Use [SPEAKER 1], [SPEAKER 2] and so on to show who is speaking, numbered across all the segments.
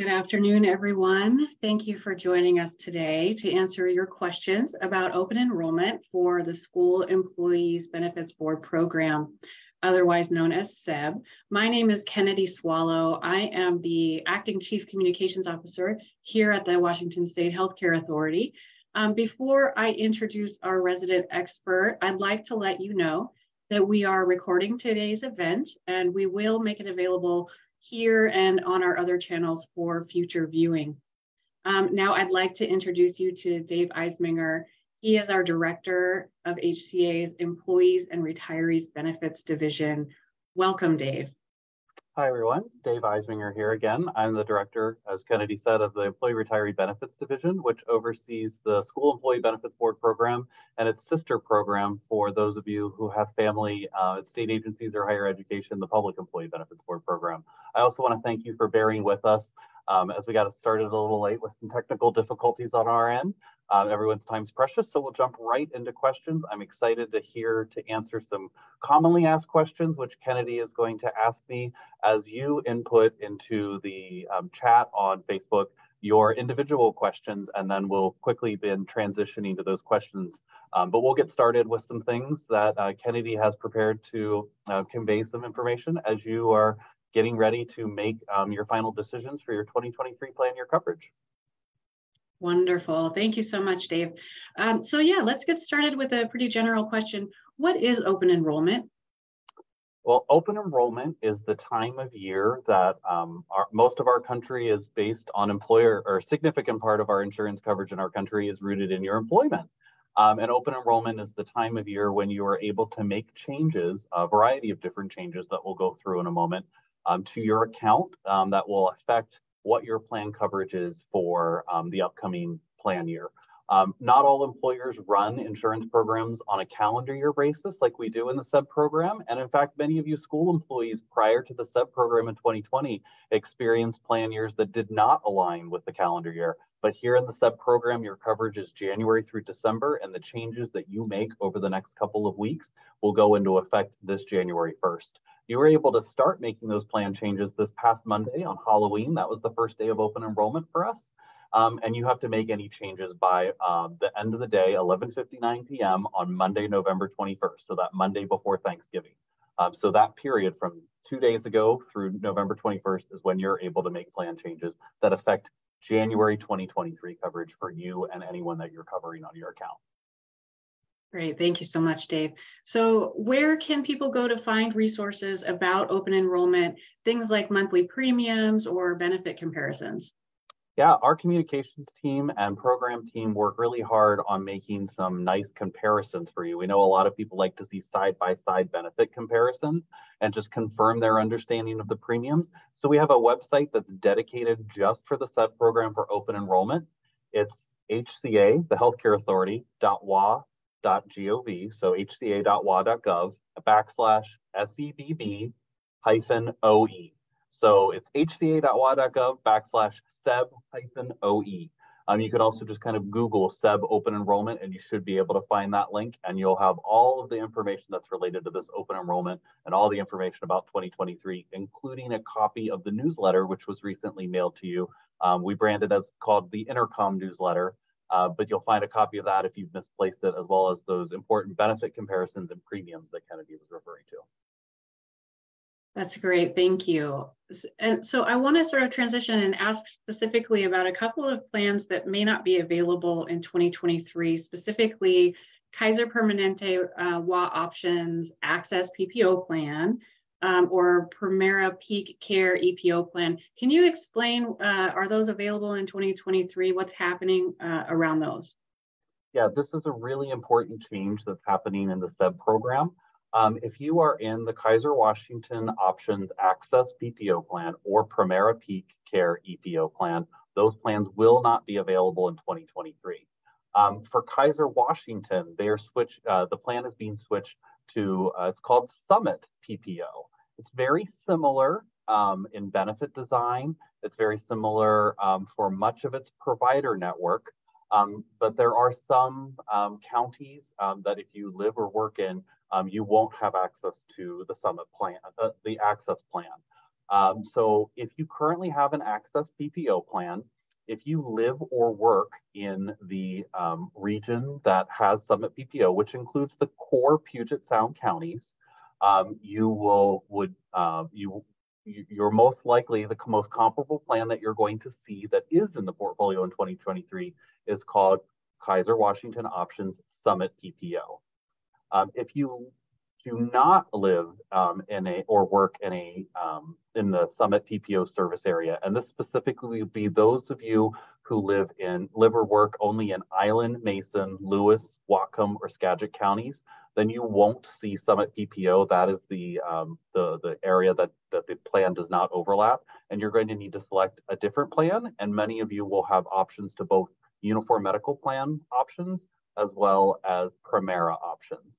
[SPEAKER 1] Good afternoon, everyone. Thank you for joining us today to answer your questions about open enrollment for the School Employees Benefits Board program, otherwise known as SEBB. My name is Kennedy Swallow. I am the Acting Chief Communications Officer here at the Washington State Healthcare Authority. Um, before I introduce our resident expert, I'd like to let you know that we are recording today's event and we will make it available here and on our other channels for future viewing. Um, now I'd like to introduce you to Dave Iseminger. He is our Director of HCA's Employees and Retirees Benefits Division. Welcome, Dave.
[SPEAKER 2] Hi, everyone. Dave Iseminger here again. I'm the director, as Kennedy said, of the Employee Retiree Benefits Division, which oversees the School Employee Benefits Board program and its sister program for those of you who have family uh, at state agencies or higher education, the Public Employee Benefits Board program. I also want to thank you for bearing with us um, as we got started a little late with some technical difficulties on our end. Um, everyone's time's precious, so we'll jump right into questions. I'm excited to hear to answer some commonly asked questions, which Kennedy is going to ask me as you input into the um, chat on Facebook your individual questions, and then we'll quickly begin transitioning to those questions. Um, but we'll get started with some things that uh, Kennedy has prepared to uh, convey some information as you are getting ready to make um, your final decisions for your 2023 plan year coverage.
[SPEAKER 1] Wonderful. Thank you so much, Dave. Um, so yeah, let's get started with a pretty general question. What is open enrollment?
[SPEAKER 2] Well, open enrollment is the time of year that um, our, most of our country is based on employer or significant part of our insurance coverage in our country is rooted in your employment. Um, and open enrollment is the time of year when you are able to make changes, a variety of different changes that we'll go through in a moment, um, to your account um, that will affect what your plan coverage is for um, the upcoming plan year. Um, not all employers run insurance programs on a calendar year basis like we do in the SEBB program. And in fact, many of you school employees prior to the SEBB program in 2020 experienced plan years that did not align with the calendar year. But here in the SEBB program, your coverage is January through December, and the changes that you make over the next couple of weeks will go into effect this January 1st. You were able to start making those plan changes this past Monday on Halloween. That was the first day of open enrollment for us. Um, and you have to make any changes by um, the end of the day, 11.59 p.m. on Monday, November 21st. So that Monday before Thanksgiving. Um, so that period from two days ago through November 21st is when you're able to make plan changes that affect January 2023 coverage for you and anyone that you're covering on your account.
[SPEAKER 1] Great, thank you so much, Dave. So where can people go to find resources about open enrollment, things like monthly premiums or benefit comparisons?
[SPEAKER 2] Yeah, our communications team and program team work really hard on making some nice comparisons for you. We know a lot of people like to see side-by-side -side benefit comparisons and just confirm their understanding of the premiums. So we have a website that's dedicated just for the SEBB program for open enrollment. It's HCA, the Healthcare Authority, .wa hca.gov, so hca.wa.gov, backslash SEBB hyphen OE. So it's hca.wa.gov backslash SEBB hyphen OE. Um, you can also just kind of Google SEBB open enrollment and you should be able to find that link and you'll have all of the information that's related to this open enrollment and all the information about 2023, including a copy of the newsletter, which was recently mailed to you. Um, we branded as called the Intercom newsletter. Uh, but you'll find a copy of that if you've misplaced it, as well as those important benefit comparisons and premiums that Kennedy was referring to.
[SPEAKER 1] That's great, thank you. And so I want to sort of transition and ask specifically about a couple of plans that may not be available in 2023, specifically Kaiser Permanente uh, WA Options Access PPO Plan, um, or Premera Peak Care EPO plan. Can you explain, uh, are those available in 2023? What's happening uh, around those?
[SPEAKER 2] Yeah, this is a really important change that's happening in the SEBB program. Um, if you are in the Kaiser Washington Options Access PPO plan or Premera Peak Care EPO plan, those plans will not be available in 2023. Um, for Kaiser Washington, they are switched, uh, the plan is being switched to, uh, it's called Summit PPO. It's very similar um, in benefit design. It's very similar um, for much of its provider network. Um, but there are some um, counties um, that if you live or work in, um, you won't have access to the Summit plan, uh, the access plan. So if you currently have an access PPO plan, if you live or work in the region that has Summit PPO, which includes the core Puget Sound counties, um, you will would uh, you you're most likely the most comparable plan that you're going to see that is in the portfolio in 2023 is called Kaiser Washington Options Summit PPO. Um, if you do not live um, in a or work in a um, in the Summit PPO service area, and this specifically would be those of you who live in live or work only in Island, Mason, Lewis, Whatcom, or Skagit counties, then you won't see Summit PPO. That is the um, the the area that that the plan does not overlap, and you're going to need to select a different plan. And many of you will have options to both uniform medical plan options as well as Premera options.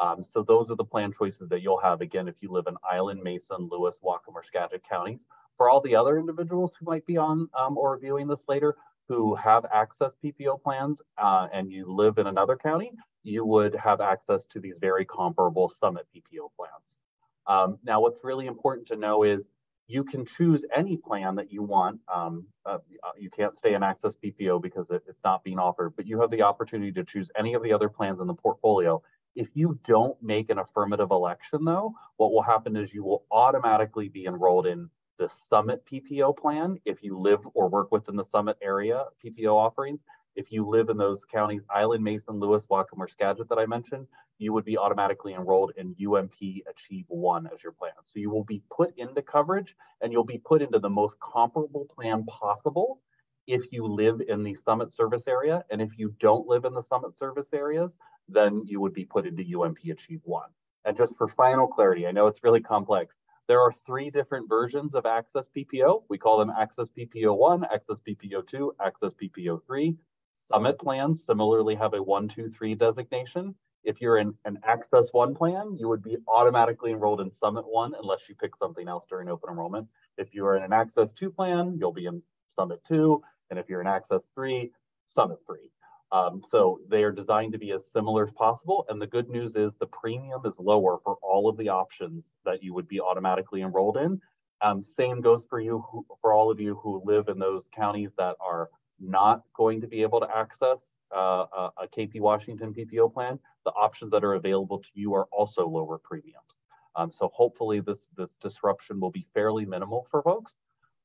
[SPEAKER 2] Um, so those are the plan choices that you'll have again if you live in Island, Mason, Lewis, Whatcom, or Skagit counties. For all the other individuals who might be on um, or viewing this later, who have access PPO plans uh, and you live in another county, you would have access to these very comparable Summit PPO plans. Um, now, what's really important to know is you can choose any plan that you want. Um, uh, you can't stay in Access PPO because it, it's not being offered, but you have the opportunity to choose any of the other plans in the portfolio. If you don't make an affirmative election, though, what will happen is you will automatically be enrolled in the Summit PPO plan if you live or work within the Summit area PPO offerings. If you live in those counties, Island, Mason, Lewis, Whatcom, or Skagit that I mentioned, you would be automatically enrolled in UMP Achieve 1 as your plan. So you will be put into coverage and you'll be put into the most comparable plan possible if you live in the Summit service area. And if you don't live in the Summit service areas, then you would be put into UMP Achieve 1. And just for final clarity, I know it's really complex. There are three different versions of Access PPO. We call them Access PPO 1, Access PPO 2, Access PPO 3. Summit plans similarly have a 1, 2, 3 designation. If you're in an Access 1 plan, you would be automatically enrolled in Summit 1 unless you pick something else during open enrollment. If you are in an Access 2 plan, you'll be in Summit 2. And if you're in Access 3, Summit 3. Um, so they are designed to be as similar as possible. And the good news is the premium is lower for all of the options that you would be automatically enrolled in. Um, same goes for you, who, for all of you who live in those counties that are not going to be able to access uh, a, KP Washington PPO plan. The options that are available to you are also lower premiums. Um, so hopefully this, this disruption will be fairly minimal for folks.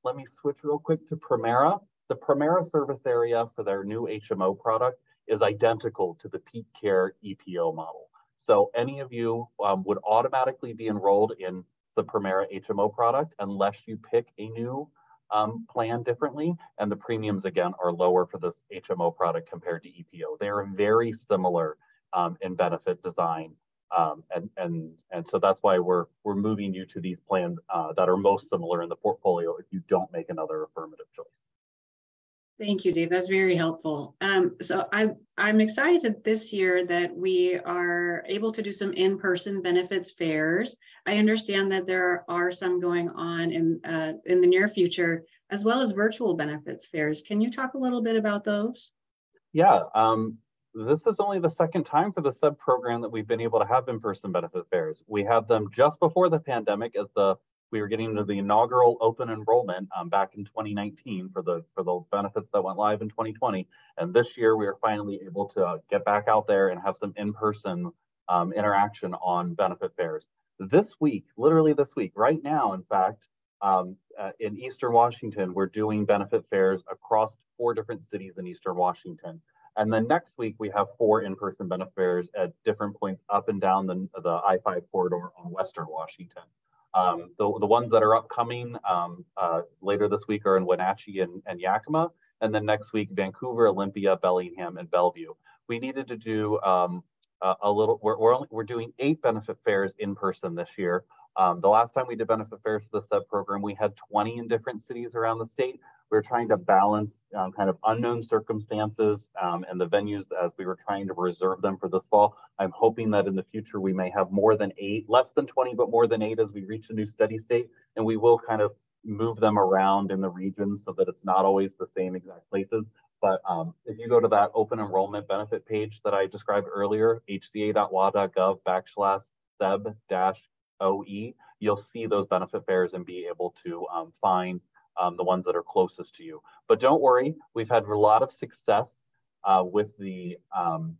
[SPEAKER 2] Let me switch real quick to Premera. The Premera service area for their new HMO product is identical to the Peak Care EPO model. So any of you um, would automatically be enrolled in the Premera HMO product unless you pick a new um, plan differently. And the premiums, again, are lower for this HMO product compared to EPO. They are very similar um, in benefit design. Um, and, and, and so that's why we're, we're moving you to these plans uh, that are most similar in the portfolio if you don't make another affirmative choice.
[SPEAKER 1] Thank you, Dave. That's very helpful. Um, so I, I'm excited this year that we are able to do some in-person benefits fairs. I understand that there are some going on in, uh, in the near future, as well as virtual benefits fairs. Can you talk a little bit about those?
[SPEAKER 2] Yeah, um, this is only the second time for the SEBB program that we've been able to have in-person benefit fairs. We had them just before the pandemic as the we were getting into the inaugural open enrollment um, back in 2019 for the for the benefits that went live in 2020 and this year we are finally able to uh, get back out there and have some in-person um, interaction on benefit fairs. This week literally this week right now in fact um, uh, in eastern washington we're doing benefit fairs across four different cities in eastern washington. And then next week we have four in-person benefit fairs at different points up and down the, the i-5 corridor on western washington um, the, the ones that are upcoming um, uh, later this week are in Wenatchee and, and Yakima, and then next week, Vancouver, Olympia, Bellingham, and Bellevue. We needed to do um, a, a, little, we're, we're, only, we're doing eight benefit fairs in person this year. Um, the last time we did benefit fairs for the SEBB program, we had 20 in different cities around the state we are trying to balance um, kind of unknown circumstances um, and the venues as we were trying to reserve them for this fall. I'm hoping that in the future we may have more than eight, less than 20, but more than eight as we reach a new steady state. And we will kind of move them around in the region so that it's not always the same exact places. But um, if you go to that open enrollment benefit page that I described earlier, hca.wa.gov backslash sebb dash OE, you'll see those benefit fairs and be able to um, find um, the ones that are closest to you. But don't worry, we've had a lot of success uh, with the um,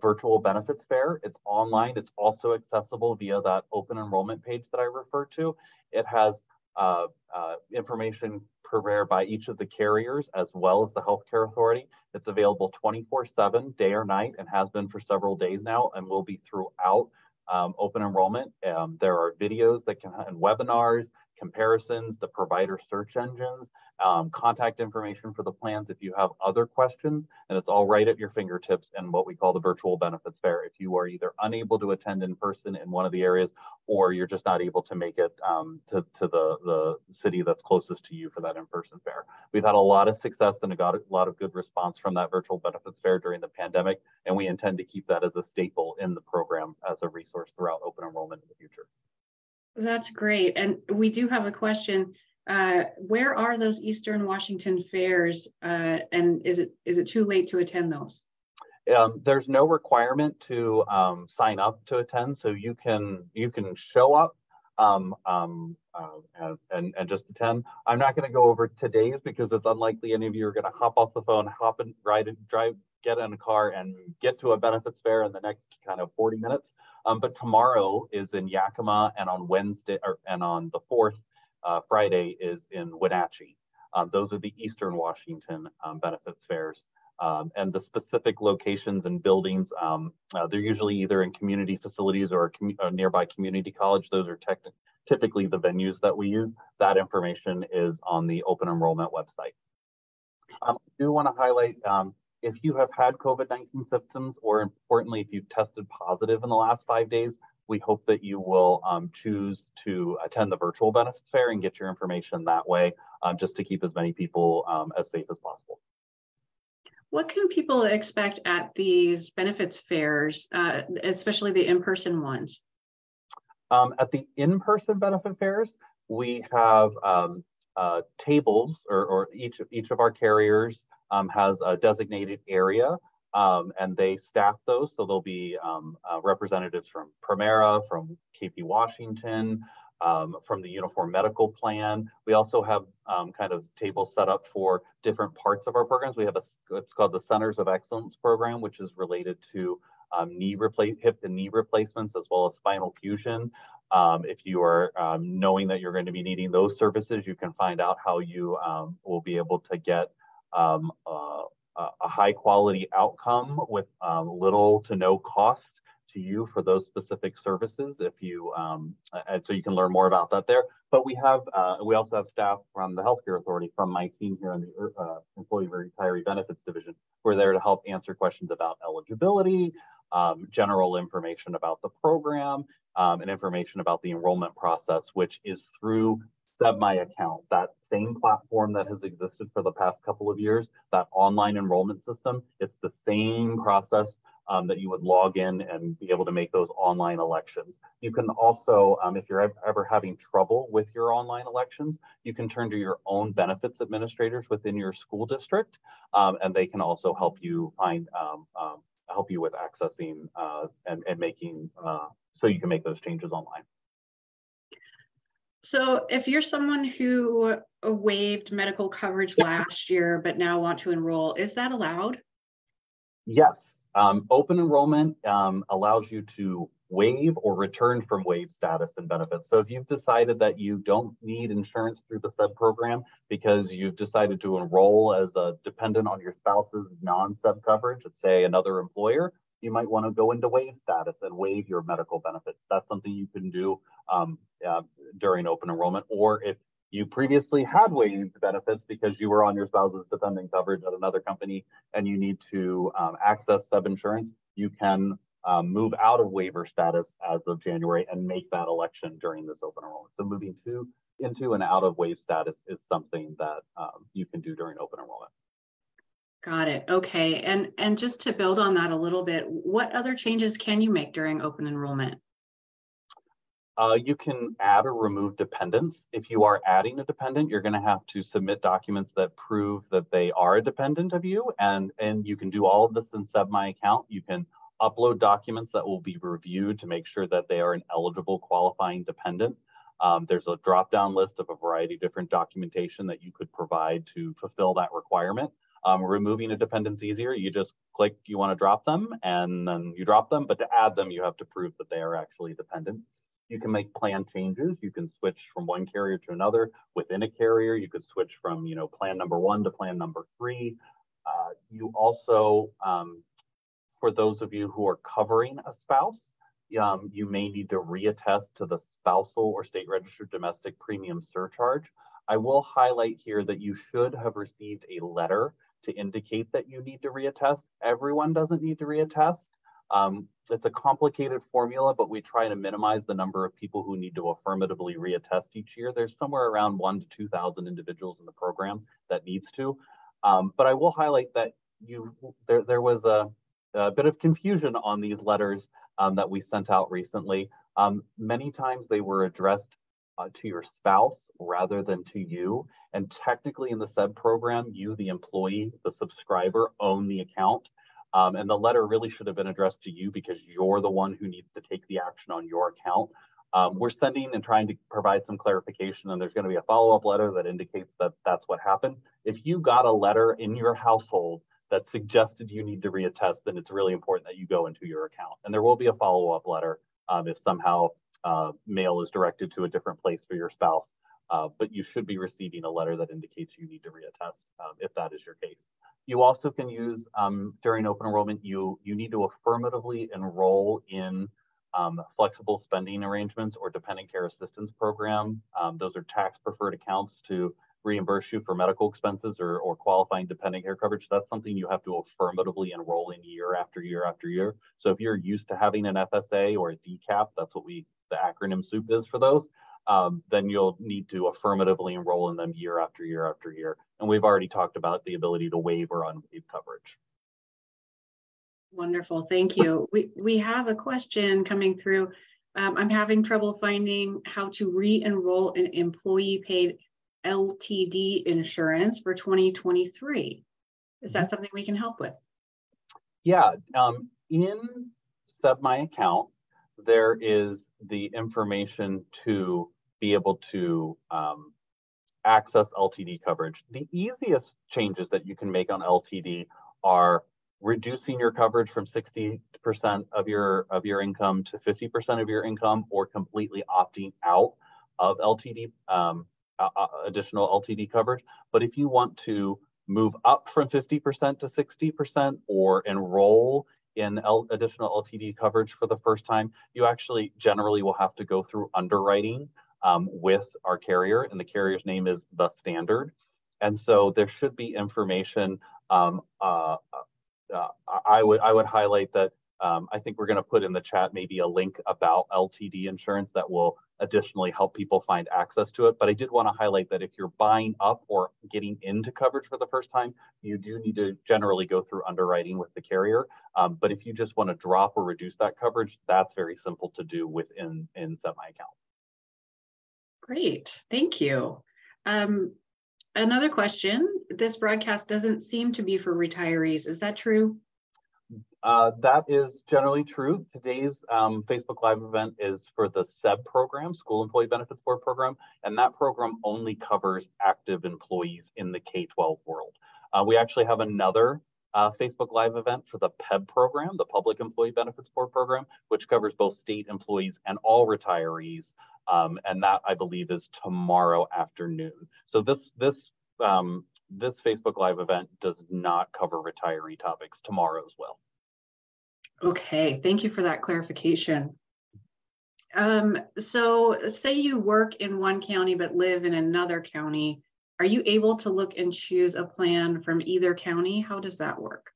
[SPEAKER 2] virtual benefits fair. It's online. It's also accessible via that open enrollment page that I referred to. It has uh, uh, information prepared by each of the carriers as well as the healthcare authority. It's available 24-7, day or night, and has been for several days now, and will be throughout um, open enrollment. Um, there are videos that can and webinars comparisons, the provider search engines, um, contact information for the plans if you have other questions, and it's all right at your fingertips in what we call the virtual benefits fair. If you are either unable to attend in person in one of the areas, or you're just not able to make it um, to, to the, the city that's closest to you for that in-person fair. We've had a lot of success and got a lot of good response from that virtual benefits fair during the pandemic, and we intend to keep that as a staple in the program as a resource throughout open enrollment in the future.
[SPEAKER 1] That's great. And we do have a question. Uh, where are those Eastern Washington fairs? Uh, and is it is it too late to attend those?
[SPEAKER 2] Um, there's no requirement to um, sign up to attend, so you can you can show up um, um uh, and, and just attend. I'm not going to go over today's because it's unlikely any of you are going to hop off the phone, hop and ride, and drive, get in a car, and get to a benefits fair in the next kind of 40 minutes. Um, but tomorrow is in Yakima, and on Wednesday, or, and on the fourth uh, Friday is in Wenatchee. Um, those are the Eastern Washington um, benefits fairs. Um, and the specific locations and buildings, um, uh, they're usually either in community facilities or a, com a nearby community college. Those are typically the venues that we use. That information is on the open enrollment website. Um, I do want to highlight if you have had COVID-19 symptoms, or importantly, if you've tested positive in the last five days, we hope that you will um, choose to attend the virtual benefits fair and get your information that way, um, just to keep as many people um, as safe as possible.
[SPEAKER 1] What can people expect at these benefits fairs, uh, especially the in-person ones?
[SPEAKER 2] Um, at the in-person benefit fairs, we have um, uh, tables, or, or each, of each of our carriers um, has a designated area um, and they staff those. So there'll be um, uh, representatives from Premera, from KP Washington, um, from the Uniform Medical Plan. We also have um, kind of tables set up for different parts of our programs. We have a, it's called the Centers of Excellence program, which is related to um, knee replace, hip and knee replacements, as well as spinal fusion. Um, if you are knowing that you're going to be needing those services, you can find out how you will be able to get um, uh, a high quality outcome with um, little to no cost to you for those specific services if you um, and so you can learn more about that there. But we have uh, we also have staff from the healthcare authority from my team here in the uh, employee retiree benefits division who are there to help answer questions about eligibility um, general information about the program um, and information about the enrollment process which is through SEBB My account, that same platform that has existed for the past couple of years, that online enrollment system, it's the same process um, that you would log in and be able to make those online elections. You can also, um, if you're ever having trouble with your online elections, you can turn to your own benefits administrators within your school district, um, and they can also help you find um, um, help you with accessing uh, and, and making uh, so you can make those changes online.
[SPEAKER 1] So if you're someone who waived medical coverage last year but now want to enroll, is that allowed?
[SPEAKER 2] Yes. Um, open enrollment um, allows you to waive or return from waive status and benefits. So if you've decided that you don't need insurance through the SEBB program because you've decided to enroll as a dependent on your spouse's non SEBB coverage, let's say another employer, you might want to go into waive status and waive your medical benefits. That's something you can do um, uh, during open enrollment. Or if you previously had waived benefits because you were on your spouse's dependent coverage at another company and you need to um, access SEBB insurance, you can um, move out of waiver status as of January and make that election during this open enrollment. So moving to into and out of waive status is something that um, you can do during open enrollment.
[SPEAKER 1] Got it. Okay. And and just to build on that a little bit, what other changes can you make during open enrollment?
[SPEAKER 2] Uh, you can add or remove dependents. If you are adding a dependent, you're going to have to submit documents that prove that they are a dependent of you. And, and you can do all of this in SEBB My account. You can upload documents that will be reviewed to make sure that they are an eligible qualifying dependent. Um, there's a drop-down list of a variety of different documentation that you could provide to fulfill that requirement. Um, removing a dependent's easier. You just click you want to drop them and then you drop them, but to add them, you have to prove that they are actually dependent. You can make plan changes. You can switch from one carrier to another. Within a carrier, you could switch from you know plan number one to plan number three. Uh, you also, um, for those of you who are covering a spouse, um, you may need to reattest to the spousal or state registered domestic premium surcharge. I will highlight here that you should have received a letter to indicate that you need to reattest. Everyone doesn't need to reattest. Um, it's a complicated formula, but we try to minimize the number of people who need to affirmatively reattest each year. There's somewhere around one to 2,000 individuals in the program that needs to. Um, but I will highlight that you there, there was a, a bit of confusion on these letters um, that we sent out recently. Um, many times they were addressed uh, to your spouse rather than to you. And technically in the SEBB program, you, the employee, the subscriber, own the account. Um, and the letter really should have been addressed to you because you're the one who needs to take the action on your account. Um, we're sending and trying to provide some clarification, and there's going to be a follow up letter that indicates that that's what happened. If you got a letter in your household that suggested you need to reattest, then it's really important that you go into your account. And there will be a follow up letter um, if somehow uh, mail is directed to a different place for your spouse. Uh, but you should be receiving a letter that indicates you need to reattest um, if that is your case. You also can use um, during open enrollment, you, you need to affirmatively enroll in um, flexible spending arrangements or dependent care assistance program. Um, those are tax preferred accounts to reimburse you for medical expenses or, or qualifying dependent care coverage. That's something you have to affirmatively enroll in year after year after year. So if you're used to having an FSA or a DCAP, that's what we, the acronym soup is for those, um, then you'll need to affirmatively enroll in them year after year after year. And we've already talked about the ability to waive or unwaive coverage.
[SPEAKER 1] Wonderful, thank you. We, we have a question coming through. Um, I'm having trouble finding how to re-enroll an employee paid LTD insurance for 2023. Is that mm-hmm. something we can help with?
[SPEAKER 2] Yeah, um, in SEBB My Account, there is the information to be able to um, access LTD coverage. The easiest changes that you can make on LTD are reducing your coverage from 60% of your of your income to 50% of your income or completely opting out of LTD um, uh, additional LTD coverage. But if you want to move up from 50% to 60% or enroll in L additional LTD coverage for the first time, you actually generally will have to go through underwriting um, with our carrier, and the carrier's name is the standard. And so there should be information. Um, uh, uh, I would I would highlight that. Um, I think we're going to put in the chat maybe a link about LTD insurance that will additionally help people find access to it. But I did want to highlight that if you're buying up or getting into coverage for the first time, you do need to generally go through underwriting with the carrier. Um, but if you just want to drop or reduce that coverage, that's very simple to do within in SEBB My Account.
[SPEAKER 1] Great, thank you. Um, another question, this broadcast doesn't seem to be for retirees. Is that true?
[SPEAKER 2] Uh, that is generally true. Today's um, Facebook Live event is for the SEBB program, School Employee Benefits Board program, and that program only covers active employees in the K-12 world. Uh, we actually have another uh, Facebook Live event for the PEBB program, the Public Employee Benefits Board program, which covers both state employees and all retirees um, and that I believe is tomorrow afternoon. So this this um, this Facebook Live event does not cover retiree topics tomorrow as well.
[SPEAKER 1] Okay, thank you for that clarification. Um, so say you work in one county but live in another county, are you able to look and choose a plan from either county? How does that work?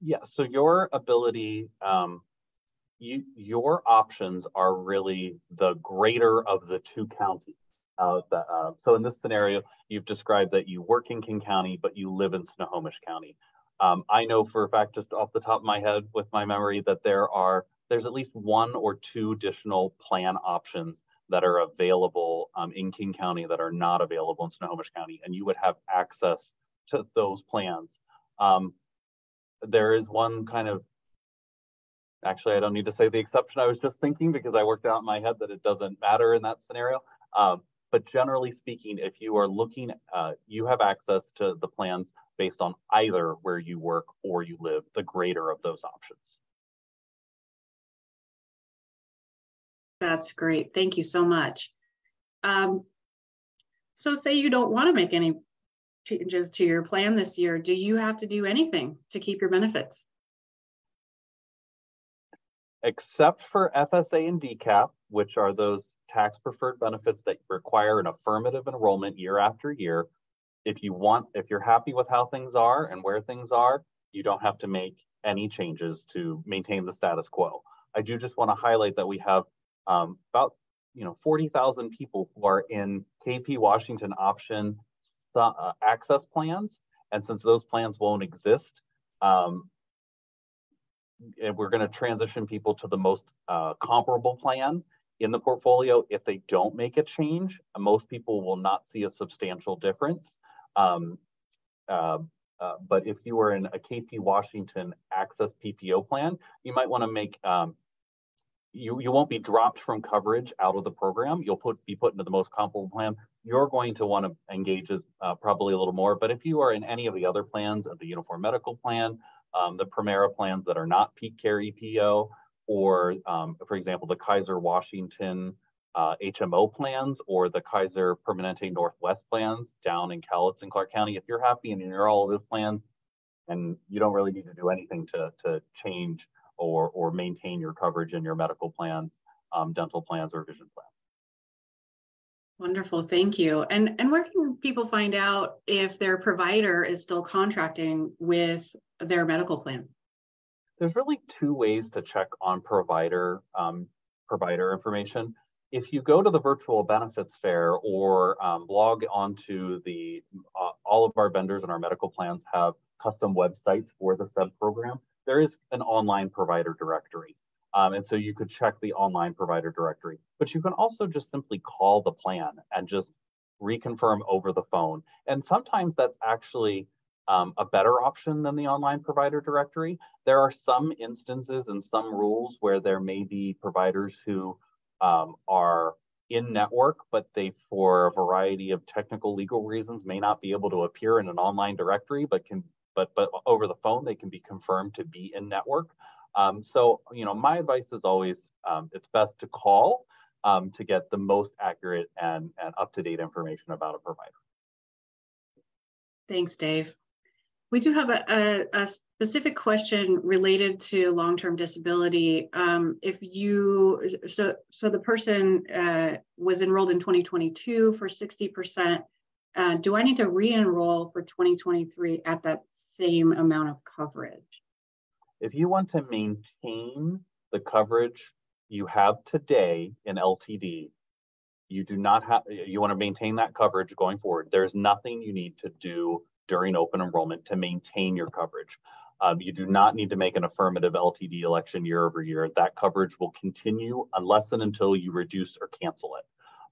[SPEAKER 2] Yeah, so your ability, um, you, your options are really the greater of the two counties. Uh, the, uh, so in this scenario, you've described that you work in King County, but you live in Snohomish County. Um, I know for a fact, just off the top of my head with my memory, that there are there's at least one or two additional plan options that are available um, in King County that are not available in Snohomish County, and you would have access to those plans. Um, there is one kind of actually, I don't need to say the exception I was just thinking because I worked out in my head that it doesn't matter in that scenario. Um, but generally speaking, if you are looking, uh, you have access to the plans based on either where you work or you live, the greater of those options.
[SPEAKER 1] That's great. Thank you so much. Um, so say you don't want to make any changes to your plan this year. Do you have to do anything to keep your benefits?
[SPEAKER 2] Except for FSA and DCAP, which are those tax preferred benefits that require an affirmative enrollment year after year. If you want, if you're happy with how things are and where things are, you don't have to make any changes to maintain the status quo. I do just want to highlight that we have um, about you know 40,000 people who are in KP Washington option uh, access plans, and since those plans won't exist, um, we're going to transition people to the most uh, comparable plan in the portfolio. If they don't make a change, most people will not see a substantial difference. Um, uh, uh, but if you are in a KP Washington Access PPO plan, you might want to make um, you, you won't be dropped from coverage out of the program. You'll put be put into the most comparable plan. You're going to want to engage uh, probably a little more. But if you are in any of the other plans, of the Uniform Medical Plan, um, the Premera plans that are not Peak Care EPO, or um, for example, the Kaiser Washington uh, HMO plans or the Kaiser Permanente Northwest plans down in Cowlitz and Clark County, if you're happy and you're all of those plans, and you don't really need to do anything to, to change or, or maintain your coverage in your medical plans, um, dental plans, or vision plans.
[SPEAKER 1] Wonderful, thank you. And, and where can people find out if their provider is still contracting with their medical plan?
[SPEAKER 2] There's really two ways to check on provider um, provider information. If you go to the virtual benefits fair or um, blog onto the, uh, all of our vendors and our medical plans have custom websites for the SEBB program there is an online provider directory. Um, and so you could check the online provider directory, but you can also just simply call the plan and just reconfirm over the phone. And sometimes that's actually um, a better option than the online provider directory. There are some instances and some rules where there may be providers who um, are in network, but they, for a variety of technical legal reasons, may not be able to appear in an online directory, but can but but over the phone they can be confirmed to be in network. Um, so you know, my advice is always um, it's best to call um, to get the most accurate and, and up to date information about a provider.
[SPEAKER 1] Thanks, Dave. We do have a, a, a specific question related to long-term disability. Um, if you, so, so the person uh, was enrolled in 2022 for 60%, uh, do I need to re-enroll for 2023 at that same amount of coverage?
[SPEAKER 2] If you want to maintain the coverage you have today in LTD, you do not have, you want to maintain that coverage going forward. There's nothing you need to do during open enrollment to maintain your coverage. Um, you do not need to make an affirmative LTD election year over year. That coverage will continue unless and until you reduce or cancel it.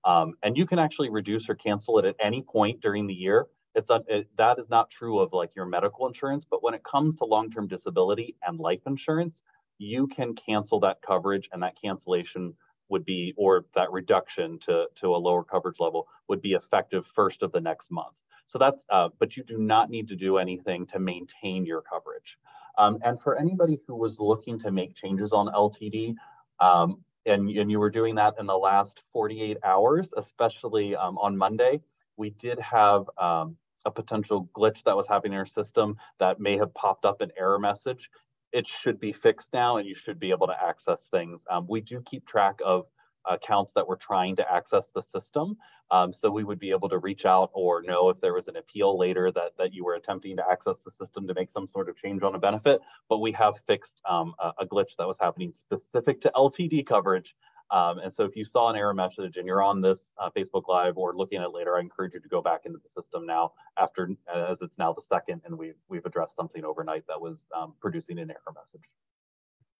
[SPEAKER 2] Um, and you can actually reduce or cancel it at any point during the year. It's a, it, that is not true of like your medical insurance, but when it comes to long-term disability and life insurance, you can cancel that coverage and that cancellation would be, or that reduction to, to a lower coverage level would be effective first of the next month. So that's, uh, but you do not need to do anything to maintain your coverage. Um, and for anybody who was looking to make changes on LTD, um, and, and you were doing that in the last 48 hours, especially um, on Monday, we did have um, a potential glitch that was happening in our system that may have popped up an error message. It should be fixed now and you should be able to access things. Um, we do keep track of accounts that were trying to access the system. Um, so we would be able to reach out or know if there was an appeal later that, that you were attempting to access the system to make some sort of change on a benefit. But we have fixed um, a, a, glitch that was happening specific to LTD coverage. Um, and so if you saw an error message and you're on this uh, Facebook Live or looking at it later, I encourage you to go back into the system now after, as it's now the second and we've, we've addressed something overnight that was um, producing an error message.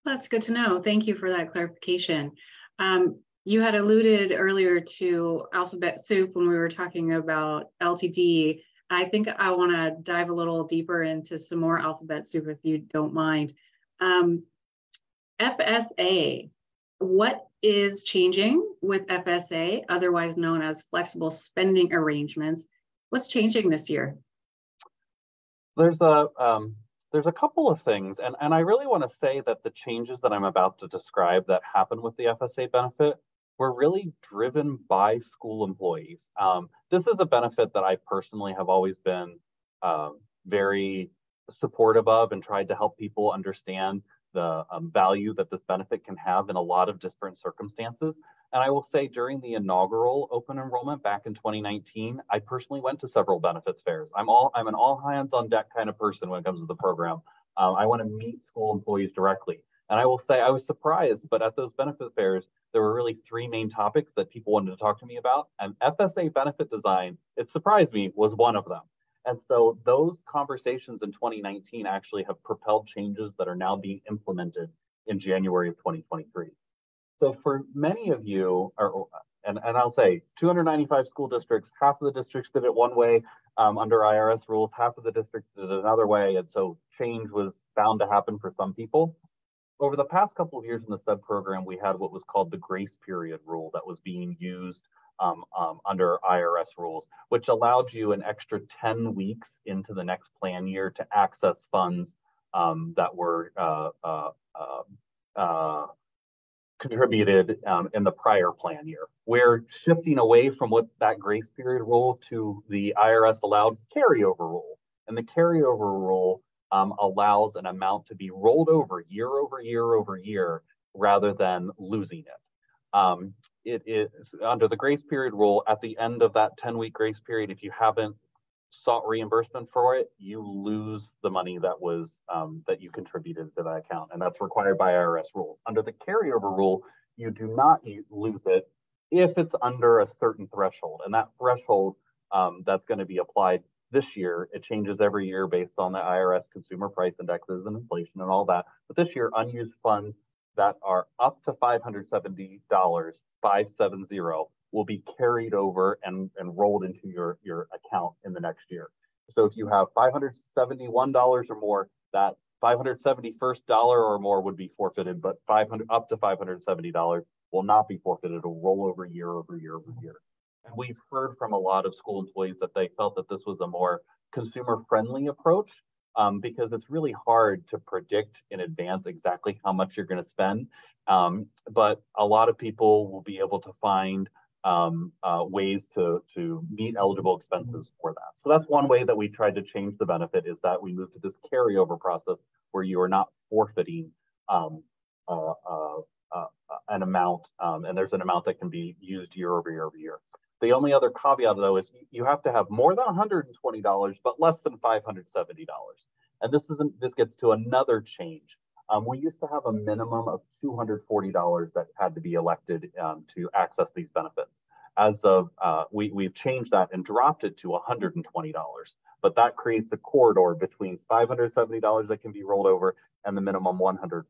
[SPEAKER 1] That's good to know. Thank you for that clarification. Um, you had alluded earlier to alphabet soup when we were talking about LTD. I think I want to dive a little deeper into some more alphabet soup if you don't mind. Um, FSA, what is changing with FSA, otherwise known as flexible spending arrangements? What's changing this year?
[SPEAKER 2] There's a um, there's a couple of things, and, and I really want to say that the changes that I'm about to describe that happen with the FSA benefit were really driven by school employees. Um, this is a benefit that I personally have always been um, very supportive of and tried to help people understand the um, value that this benefit can have in a lot of different circumstances. And I will say during the inaugural open enrollment back in 2019, I personally went to several benefits fairs. I'm all I'm an all hands on deck kind of person when it comes to the program. Um, I want to meet school employees directly. And I will say I was surprised, but at those benefit fairs, there were really three main topics that people wanted to talk to me about. And FSA benefit design, it surprised me, was one of them. And so those conversations in 2019 actually have propelled changes that are now being implemented in January of 2023. So for many of you, or, and, and I'll say 295 school districts, half of the districts did it one way um, under IRS rules, half of the districts did it another way. And so change was bound to happen for some people. Over the past couple of years in the SEBB program, we had what was called the grace period rule that was being used um, um, under IRS rules, which allowed you an extra 10 weeks into the next plan year to access funds um, that were uh, uh, uh, uh contributed um, in the prior plan year. We're shifting away from what that grace period rule to the IRS allowed carryover rule. And the carryover rule um, allows an amount to be rolled over year over year over year rather than losing it. Um, it is under the grace period rule at the end of that 10 week grace period if you haven't sought reimbursement for it you lose the money that was um, that you contributed to that account and that's required by irs rules under the carryover rule you do not lose it if it's under a certain threshold and that threshold um, that's going to be applied this year it changes every year based on the irs consumer price indexes and inflation and all that but this year unused funds that are up to $570 570 will be carried over and, and rolled into your, your account in the next year. So if you have $571 or more, that $571 or more would be forfeited, but 500 up to $570 will not be forfeited. It'll roll over year over year over year. And we've heard from a lot of school employees that they felt that this was a more consumer friendly approach um, because it's really hard to predict in advance exactly how much you're going to spend. Um, but a lot of people will be able to find um, uh, ways to, to meet eligible expenses for that. So that's one way that we tried to change the benefit is that we moved to this carryover process where you are not forfeiting um, uh, uh, uh, an amount, um, and there's an amount that can be used year over year over year. The only other caveat though is you have to have more than $120, but less than $570. And this isn't, this gets to another change. Um, we used to have a minimum of $240 that had to be elected um, to access these benefits. As of, uh, we, we've changed that and dropped it to $120 but that creates a corridor between $570 that can be rolled over and the minimum $120.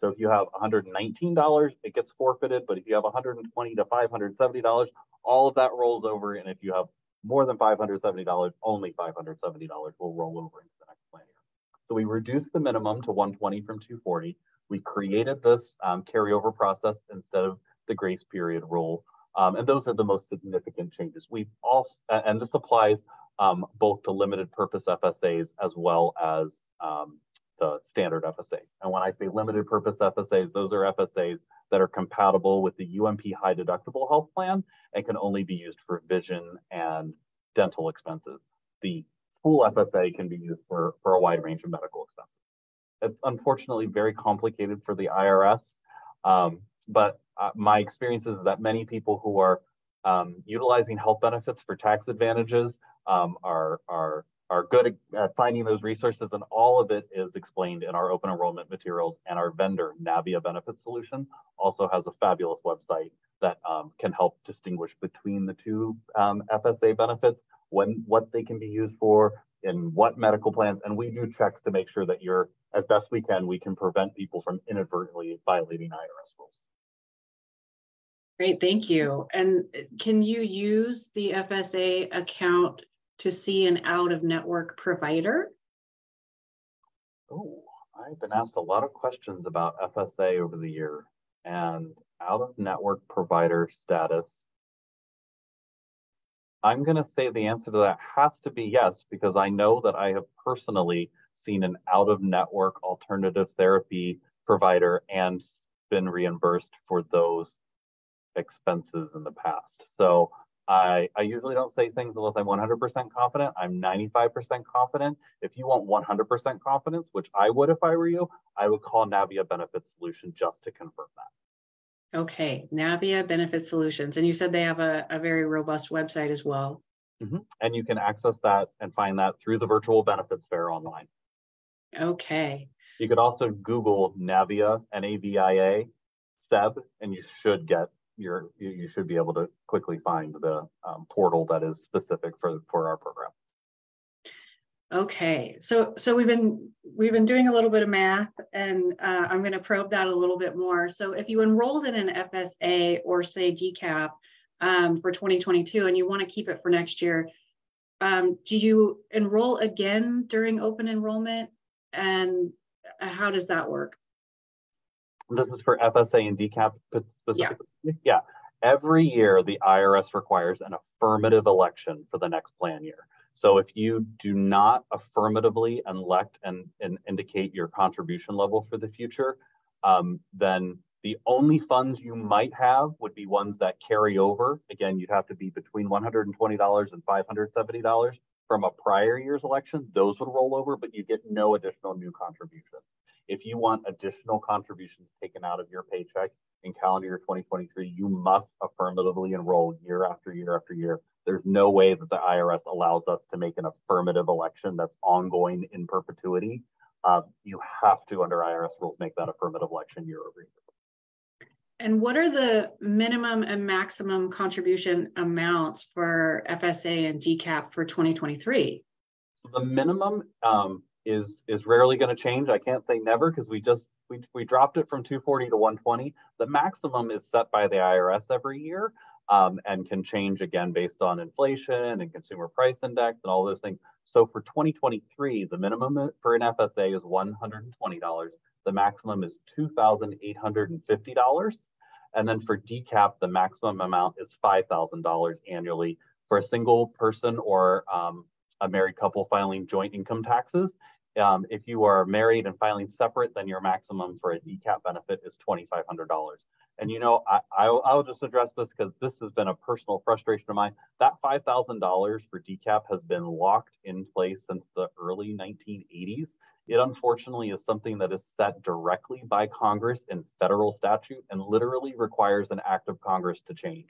[SPEAKER 2] So if you have $119, it gets forfeited, but if you have 120 to $570, all of that rolls over. And if you have more than $570, only $570 will roll over into the next plan year. So we reduced the minimum to 120 from 240. We created this um, carryover process instead of the grace period rule. Um, and those are the most significant changes. We've also, and this applies um, both to limited purpose FSAs as well as um, the standard FSAs. And when I say limited purpose FSAs, those are FSAs that are compatible with the UMP high deductible health plan and can only be used for vision and dental expenses. The full FSA can be used for, for a wide range of medical expenses. It's unfortunately very complicated for the IRS, um, but uh, my experience is that many people who are um, utilizing health benefits for tax advantages um, are, are, are good at finding those resources and all of it is explained in our open enrollment materials and our vendor Navia Benefit Solution also has a fabulous website that um, can help distinguish between the two um, FSA benefits, when what they can be used for, in what medical plans, and we do checks to make sure that you're, as best we can, we can prevent people from inadvertently violating IRS rules.
[SPEAKER 1] Great, thank you. And can you use the FSA account to see an out of network provider?
[SPEAKER 2] Oh, I've been asked a lot of questions about FSA over the year and out of network provider status. I'm going to say the answer to that has to be yes, because I know that I have personally seen an out of network alternative therapy provider and been reimbursed for those expenses in the past. So I, I usually don't say things unless I'm 100% confident. I'm 95% confident. If you want 100% confidence, which I would if I were you, I would call Navia Benefit Solution just to confirm that.
[SPEAKER 1] Okay, Navia Benefit Solutions. And you said they have a, a very robust website as well.
[SPEAKER 2] Mm-hmm. And you can access that and find that through the virtual benefits fair online.
[SPEAKER 1] Okay.
[SPEAKER 2] You could also Google Navia, N A V I A, SEBB, and you should get you're you, should be able to quickly find the um, portal that is specific for for our program.
[SPEAKER 1] Okay, so so we've been we've been doing a little bit of math, and uh, I'm going to probe that a little bit more. So if you enrolled in an FSA or say DCAP um, for 2022, and you want to keep it for next year, um, do you enroll again during open enrollment, and uh, how does that work?
[SPEAKER 2] This is for FSA and DCAP specifically? Yeah. yeah. Every year, the IRS requires an affirmative election for the next plan year. So if you do not affirmatively elect and, and indicate your contribution level for the future, um, then the only funds you might have would be ones that carry over. Again, you'd have to be between $120 and $570 from a prior year's election. Those would roll over, but you get no additional new contributions. If you want additional contributions taken out of your paycheck in calendar year 2023, you must affirmatively enroll year after year after year. There's no way that the IRS allows us to make an affirmative election that's ongoing in perpetuity. Uh, you have to, under IRS rules, make that affirmative election year over year.
[SPEAKER 1] And what are the minimum and maximum contribution amounts for FSA and DCAP for 2023?
[SPEAKER 2] So the minimum um, is is rarely going to change. I can't say never because we just we, we dropped it from 240 to 120. The maximum is set by the IRS every year um, and can change again based on inflation and consumer price index and all those things. So for 2023, the minimum for an FSA is $120. The maximum is $2,850. And then for DCAP, the maximum amount is $5,000 annually for a single person or um, a married couple filing joint income taxes. Um, if you are married and filing separate, then your maximum for a DCAP benefit is $2,500. And you know, I, I, will just address this because this has been a personal frustration of mine. That $5,000 for DCAP has been locked in place since the early 1980s. It unfortunately is something that is set directly by Congress in federal statute and literally requires an act of Congress to change.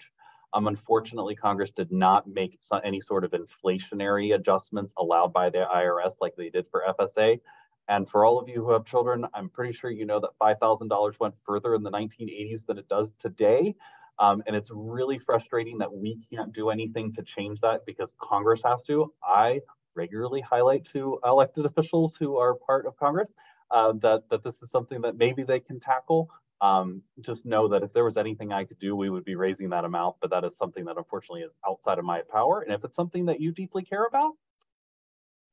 [SPEAKER 2] Um, unfortunately, Congress did not make any sort of inflationary adjustments allowed by the IRS like they did for FSA. And for all of you who have children, I'm pretty sure you know that $5,000 went further in the 1980s than it does today. Um, and it's really frustrating that we can't do anything to change that because Congress has to. I regularly highlight to elected officials who are part of Congress uh, that, that this is something that maybe they can tackle. Um, just know that if there was anything I could do, we would be raising that amount, but that is something that unfortunately is outside of my power. And if it's something that you deeply care about,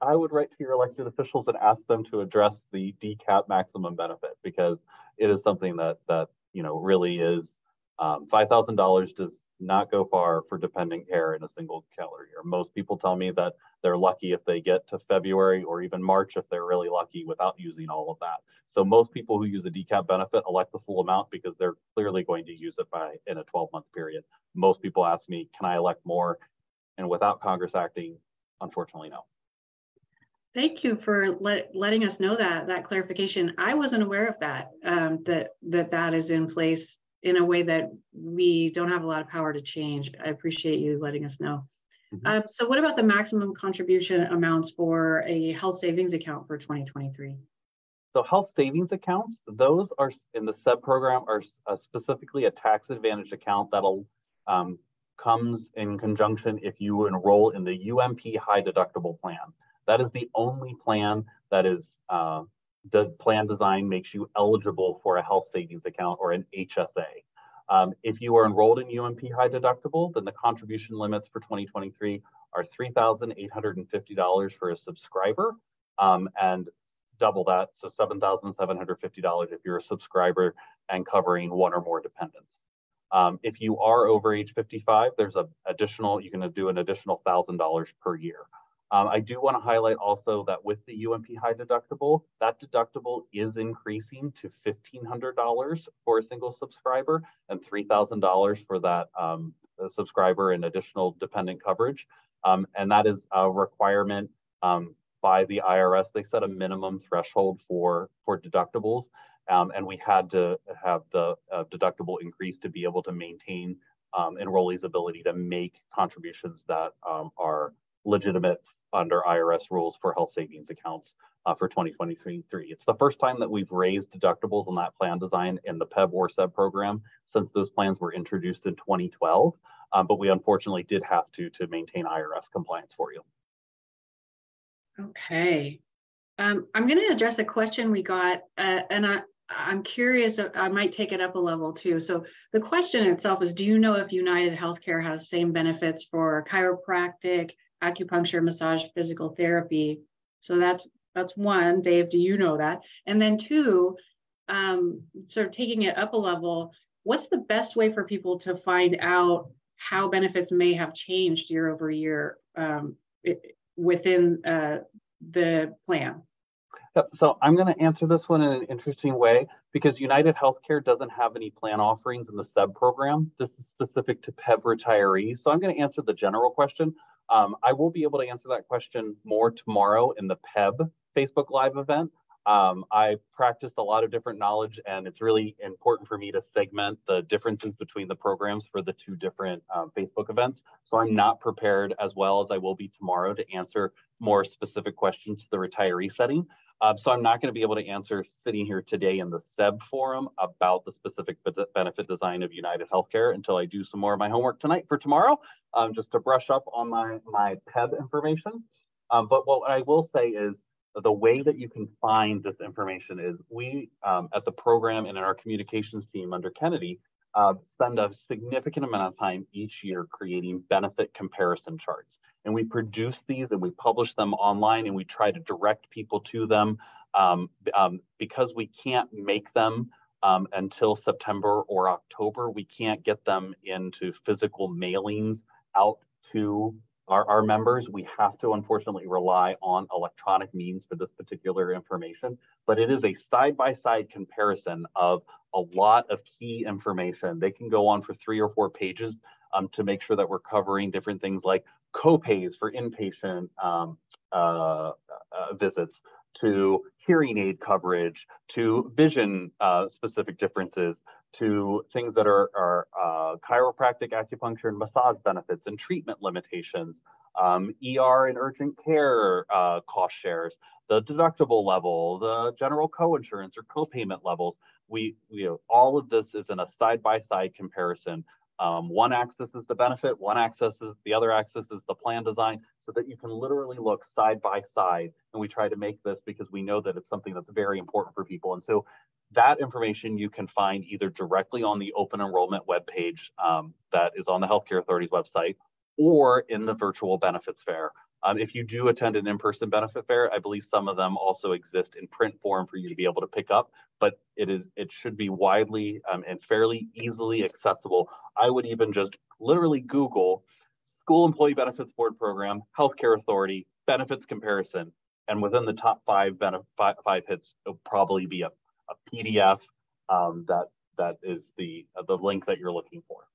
[SPEAKER 2] I would write to your elected officials and ask them to address the DCAP maximum benefit because it is something that that you know really is um, five thousand dollars does not go far for dependent care in a single calendar year. Most people tell me that they're lucky if they get to February or even March if they're really lucky without using all of that. So most people who use a DCAP benefit elect the full amount because they're clearly going to use it by in a 12 month period. Most people ask me, can I elect more? And without Congress acting, unfortunately, no.
[SPEAKER 1] Thank you for let, letting us know that that clarification. I wasn't aware of that um, that that that is in place in a way that we don't have a lot of power to change. I appreciate you letting us know. Mm-hmm. Um, so what about the maximum contribution amounts for a health savings account for 2023?
[SPEAKER 2] So health savings accounts, those are in the SEBB program are uh, specifically a tax advantage account that'll um, comes in conjunction if you enroll in the UMP high deductible plan. That is the only plan that is uh, the plan design makes you eligible for a health savings account or an HSA. Um, if you are enrolled in UMP high deductible, then the contribution limits for 2023 are $3,850 for a subscriber um, and double that, so $7,750 if you're a subscriber and covering one or more dependents. Um, if you are over age 55, there's an additional, you can do an additional $1,000 per year. Um, I do want to highlight also that with the UMP high deductible, that deductible is increasing to $1,500 for a single subscriber and $3,000 for that um, subscriber and additional dependent coverage. Um, and that is a requirement um, by the IRS. They set a minimum threshold for, for deductibles. Um, and we had to have the uh, deductible increase to be able to maintain um, enrollees' ability to make contributions that are legitimate under IRS rules for health savings accounts uh, for 2023. It's the first time that we've raised deductibles on that plan design in the PEBB or SEBB program since those plans were introduced in 2012. Um, but we unfortunately did have to to maintain IRS compliance for you.
[SPEAKER 1] Okay. Um, I'm going to address a question we got, uh, and I, I'm curious, I might take it up a level too. So the question itself is, do you know if United Healthcare has same benefits for chiropractic, acupuncture, massage, physical therapy. So that's that's one. Dave, do you know that? And then two, um, sort of taking it up a level, what's the best way for people to find out how benefits may have changed year over year um, it, within uh, the plan?
[SPEAKER 2] So I'm going to answer this one in an interesting way because United Healthcare doesn't have any plan offerings in the SEBB program. This is specific to PEBB retirees. So I'm going to answer the general question. Um, I will be able to answer that question more tomorrow in the PEBB Facebook Live event. Um, I practiced a lot of different knowledge, and it's really important for me to segment the differences between the programs for the two different uh, Facebook events. So I'm not prepared as well as I will be tomorrow to answer more specific questions to the retiree setting. Um, so I'm not going to be able to answer sitting here today in the SEBB forum about the specific benefit design of United Healthcare until I do some more of my homework tonight for tomorrow, um, just to brush up on my, my PEBB information. Um, but what I will say is the way that you can find this information is we um, at the program and in our communications team under Kennedy uh, spend a significant amount of time each year creating benefit comparison charts and we produce these and we publish them online and we try to direct people to them um, um, because we can't make them um, until September or October. We can't get them into physical mailings out to our, our members. We have to unfortunately rely on electronic means for this particular information, but it is a side-by-side comparison of a lot of key information. They can go on for three or four pages um, to make sure that we're covering different things like co-pays for inpatient um, uh, uh, visits, to hearing aid coverage, to vision uh, specific differences, to things that are, are uh, chiropractic, acupuncture, and massage benefits and treatment limitations, um, ER and urgent care uh, cost shares, the deductible level, the general co-insurance or co-payment levels. We, you know, all of this is in a side-by-side -side comparison um, one axis is the benefit, one axis is the other axis is the plan design, so that you can literally look side by side. And we try to make this because we know that it's something that's very important for people. And so that information you can find either directly on the open enrollment webpage um, that is on the Healthcare Authority's website or in the virtual benefits fair. Um, if you do attend an in-person benefit fair, I believe some of them also exist in print form for you to be able to pick up, but it is it should be widely um, and fairly easily accessible. I would even just literally Google School Employee Benefits Board Program, Healthcare Authority, benefits comparison, and within the top five five hits, it'll probably be a, a PDF um, that that is the uh, the link that you're looking for.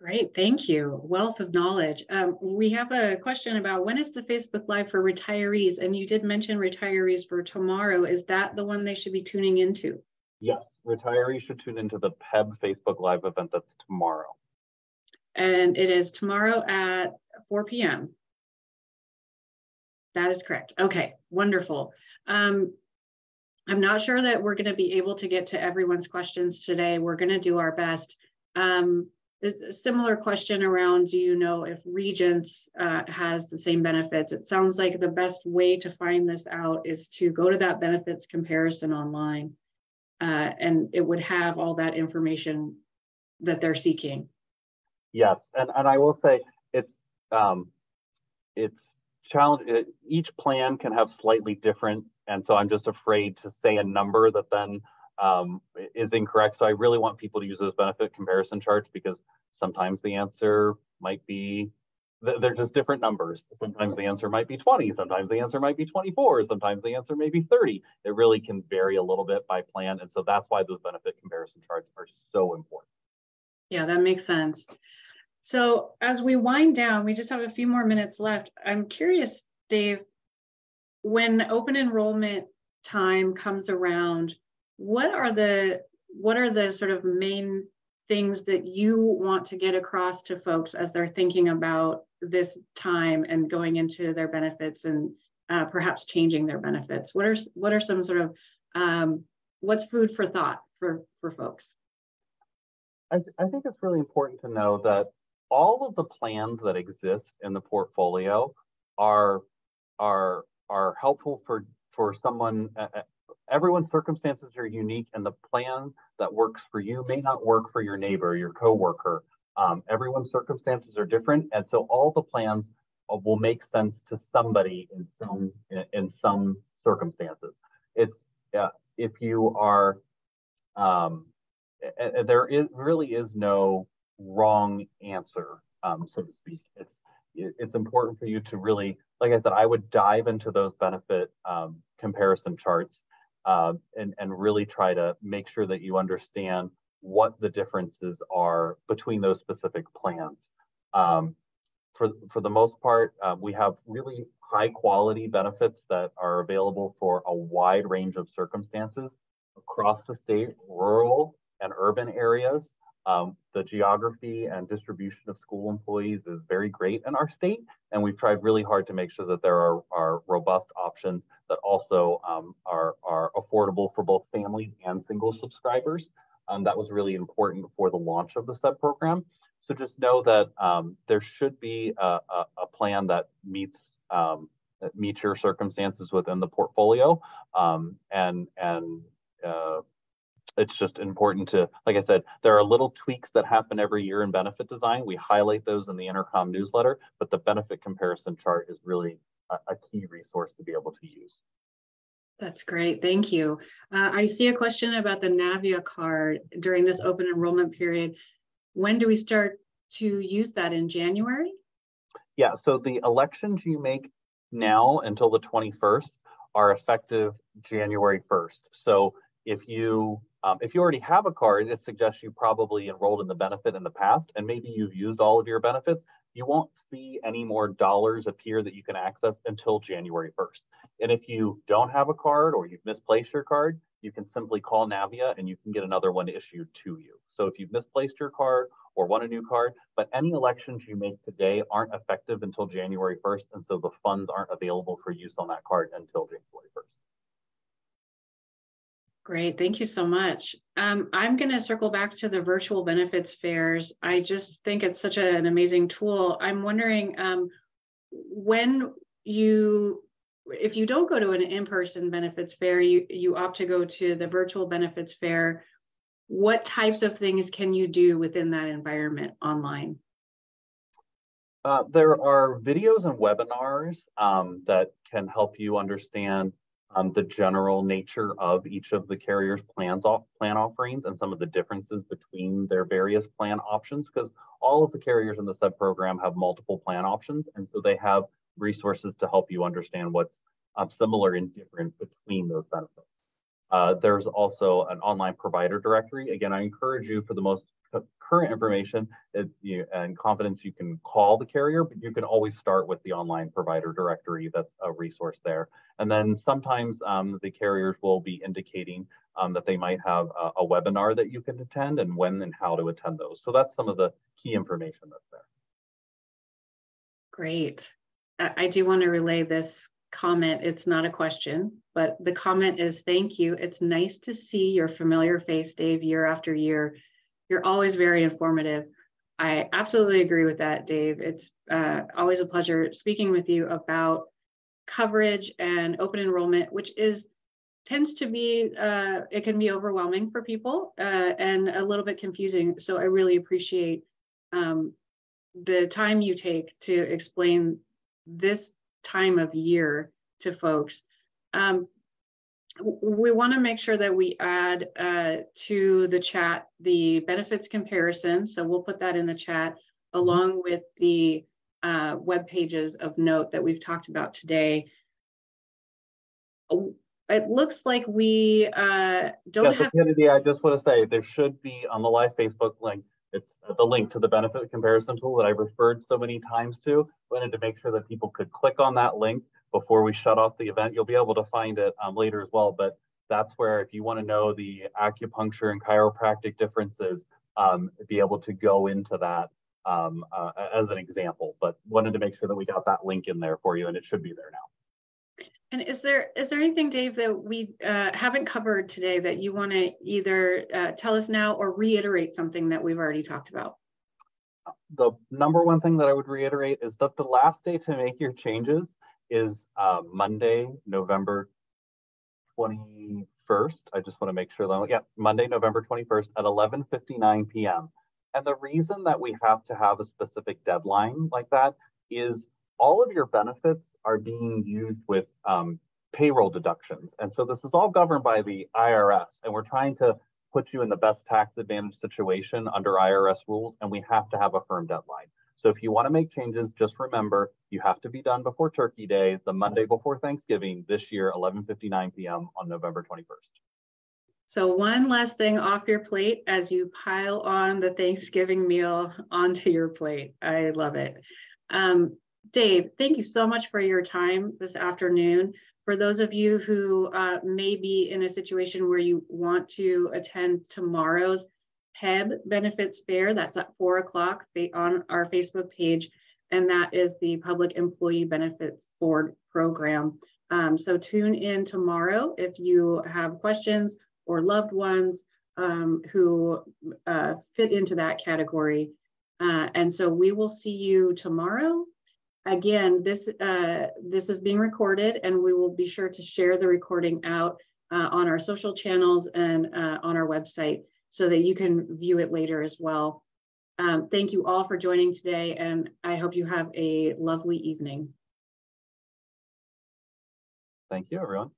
[SPEAKER 1] Great, thank you. Wealth of knowledge. Um, we have a question about when is the Facebook Live for retirees? And you did mention retirees for tomorrow. Is that the one they should be tuning into?
[SPEAKER 2] Yes, retirees should tune into the PEBB Facebook Live event that's tomorrow.
[SPEAKER 1] And it is tomorrow at 4 p.m. That is correct. Okay, wonderful. Um, I'm not sure that we're going to be able to get to everyone's questions today. We're going to do our best. Um, there's a similar question around, do you know if Regence uh, has the same benefits? It sounds like the best way to find this out is to go to that benefits comparison online uh, and it would have all that information that they're seeking.
[SPEAKER 2] Yes, and, and I will say it's um, it's challenge, each plan can have slightly different, and so I'm just afraid to say a number that then um, is incorrect. So I really want people to use those benefit comparison charts because sometimes the answer might be they're just different numbers. Sometimes the answer might be 20, sometimes the answer might be 24, sometimes the answer may be 30. It really can vary a little bit by plan. And so that's why those benefit comparison charts are so important.
[SPEAKER 1] Yeah, that makes sense. So as we wind down, we just have a few more minutes left. I'm curious, Dave, when open enrollment time comes around, what are the what are the sort of main things that you want to get across to folks as they're thinking about this time and going into their benefits and uh, perhaps changing their benefits? What are what are some sort of um, what's food for thought for for folks?
[SPEAKER 2] I, th I think it's really important to know that all of the plans that exist in the portfolio are are are helpful for for someone uh, everyone's circumstances are unique and the plan that works for you may not work for your neighbor your coworker um, everyone's circumstances are different and so all the plans uh, will make sense to somebody in some in, in some circumstances it's uh, if you are um, there is really is no wrong answer, um, so to speak. It's it's important for you to really, like I said, I would dive into those benefit um, comparison charts uh, and and really try to make sure that you understand what the differences are between those specific plans. Um, for for the most part, uh, we have really high quality benefits that are available for a wide range of circumstances across the state, rural and urban areas. Um, the geography and distribution of school employees is very great in our state, and we've tried really hard to make sure that there are, are robust options that also um, are, are affordable for both families and single subscribers. Um, that was really important for the launch of the SEBB program. So just know that um, there should be a, a, a, plan that meets um, that meets your circumstances within the portfolio, um, and and uh, it's just important to, like I said, there are little tweaks that happen every year in benefit design. We highlight those in the Intercom newsletter, but the benefit comparison chart is really a, a key resource to be able to use.
[SPEAKER 1] That's great, thank you. Uh, I see a question about the Navia card during this open enrollment period. When do we start to use that in January?
[SPEAKER 2] Yeah, so the elections you make now until the 21st are effective January 1st. So if you um, if you already have a card, it suggests you probably enrolled in the benefit in the past and maybe you've used all of your benefits. You won't see any more dollars appear that you can access until January 1st. And if you don't have a card or you've misplaced your card, you can simply call Navia and you can get another one issued to you. So if you've misplaced your card or want a new card, but any elections you make today aren't effective until January 1st. And so the funds aren't available for use on that card until January 1st.
[SPEAKER 1] Great, thank you so much. Um, I'm going to circle back to the virtual benefits fairs. I just think it's such a, an amazing tool. I'm wondering um, when you, if you don't go to an in-person benefits fair, you, you opt to go to the virtual benefits fair, what types of things can you do within that environment online?
[SPEAKER 2] Uh, there are videos and webinars um, that can help you understand um, the general nature of each of the carriers' plans off, plan offerings and some of the differences between their various plan options because all of the carriers in the SEBB program have multiple plan options and so they have resources to help you understand what's um, similar and different between those benefits. Uh, there's also an online provider directory. Again, I encourage you for the most current information it, you, and confidence, you can call the carrier, but you can always start with the online provider directory. That's a resource there. And then sometimes um, the carriers will be indicating um, that they might have a, a, webinar that you can attend and when and how to attend those. So that's some of the key information that's there.
[SPEAKER 1] Great. I do want to relay this comment. It's not a question, but the comment is thank you. It's nice to see your familiar face, Dave, year after year you're always very informative. I absolutely agree with that, Dave. It's uh, always a pleasure speaking with you about coverage and open enrollment, which is tends to be uh, it can be overwhelming for people uh, and a little bit confusing. So I really appreciate um, the time you take to explain this time of year to folks. Um, we want to make sure that we add uh, to the chat the benefits comparison. So we'll put that in the chat along with the uh, web pages of note that we've talked about today. It looks like we uh, don't
[SPEAKER 2] yeah,
[SPEAKER 1] have.
[SPEAKER 2] Kennedy, I just want to say there should be on the live Facebook link. It's the link to the benefit comparison tool that I've referred so many times to. Wanted to make sure that people could click on that link before we shut off the event. You'll be able to find it um, later as well, but that's where if you want to know the acupuncture and chiropractic differences, um, be able to go into that um, uh, as an example, but wanted to make sure that we got that link in there for you and it should be there now.
[SPEAKER 1] And is there is there anything, Dave, that we uh, haven't covered today that you want to either uh, tell us now or reiterate something that we've already talked about?
[SPEAKER 2] The number one thing that I would reiterate is that the last day to make your changes is uh, Monday, November 21st. I just want to make sure that, yeah, Monday, November 21st at 11.59 p.m. And the reason that we have to have a specific deadline like that is all of your benefits are being used with um, payroll deductions. And so this is all governed by the IRS, and we're trying to put you in the best tax advantage situation under IRS rules, and we have to have a firm deadline. So if you want to make changes, just remember you have to be done before Turkey Day, the Monday before Thanksgiving this year, 11:59 p.m. on November 21st.
[SPEAKER 1] So one last thing off your plate as you pile on the Thanksgiving meal onto your plate. I love it. Um, Dave, thank you so much for your time this afternoon. For those of you who uh, may be in a situation where you want to attend tomorrow's PEBB Benefits Fair, that's at four o'clock on our Facebook page, and that is the Public Employee Benefits Board program. Um, so tune in tomorrow if you have questions or loved ones um, who uh, fit into that category. Uh, and so we will see you tomorrow. Again, this, uh, this is being recorded and we will be sure to share the recording out uh, on our social channels and uh, on our website so that you can view it later as well. Um, thank you all for joining today and I hope you have a lovely evening.
[SPEAKER 2] Thank you, everyone.